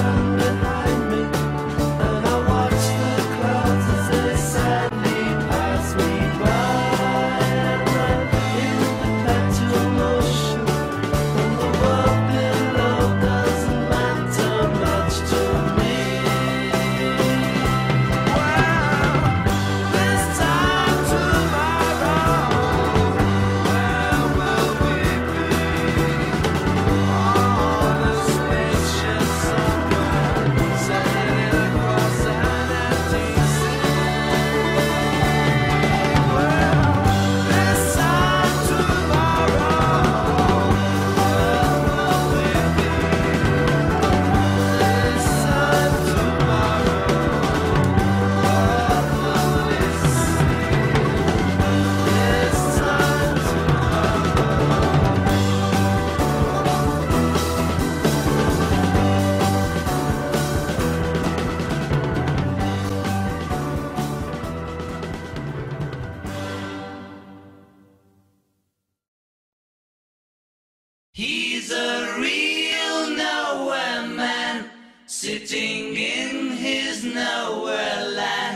sun. Sitting in his nowhere land,